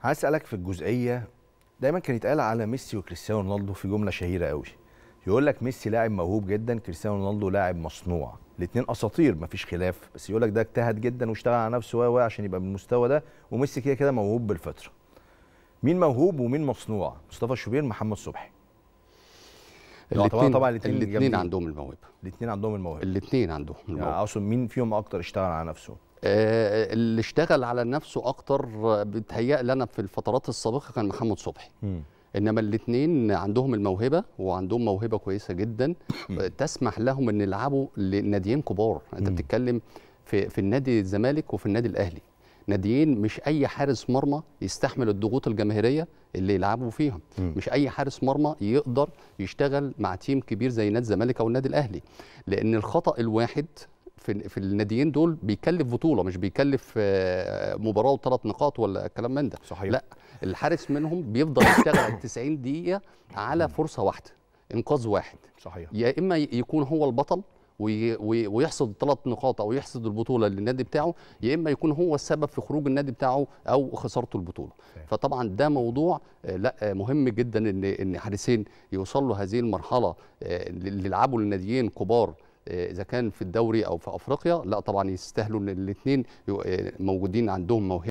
هسألك في الجزئية دايما كان يتقال على ميسي وكريستيانو رونالدو في جملة شهيرة قوي يقول لك ميسي لاعب موهوب جدا كريستيانو رونالدو لاعب مصنوع. الاثنين أساطير مفيش خلاف. بس يقول لك ده اجتهد جدا واشتغل على نفسه و عشان يبقى بالمستوى ده وميسي كده كده موهوب بالفطرة. مين موهوب ومين مصنوع؟ مصطفى الشوبير محمد صبحي. الاثنين طبعا الاثنين. عندهم الموهبة. الاثنين عندهم الموهبة. الاثنين عندهم يعني الموهبه اقصد مين فيهم أكتر اشتغل على نفسه. اللي اشتغل على نفسه أكتر آه، بيتهيأ لنا في الفترات السابقة كان محمد صبحي. إنما الاثنين عندهم الموهبة وعندهم موهبة كويسة جدا. آه، تسمح لهم إن يلعبوا لناديين كبار. أنت. بتتكلم في في النادي الزمالك وفي النادي الأهلي. ناديين مش أي حارس مرمى يستحمل الضغوط الجماهيرية اللي يلعبوا فيهم. مم. مش أي حارس مرمى يقدر يشتغل مع تيم كبير زي نادي الزمالك أو النادي الأهلي. لأن الخطأ الواحد في في الناديين دول بيكلف بطولة مش بيكلف آه، مباراة وثلاث نقاط ولا كلام من ده. صحيح. لا الحارس منهم بيفضل يشتغل 90 دقيقة على فرصة واحدة إنقاذ واحد. صحيح. يا إما يكون هو البطل وي- وي- ويحصد ثلاث نقاط أو يحصد البطولة للنادي بتاعه يا إما يكون هو السبب في خروج النادي بتاعه أو خسارته البطولة. فطبعا ده موضوع آه، لا آه، مهم جدا إن إن حارسين يوصلوا هذه المرحلة اللي يلعبوا لناديين كبار إذا كان في الدوري أو في أفريقيا لا طبعا يستاهلوا إن الاثنين موجودين عندهم موهبة.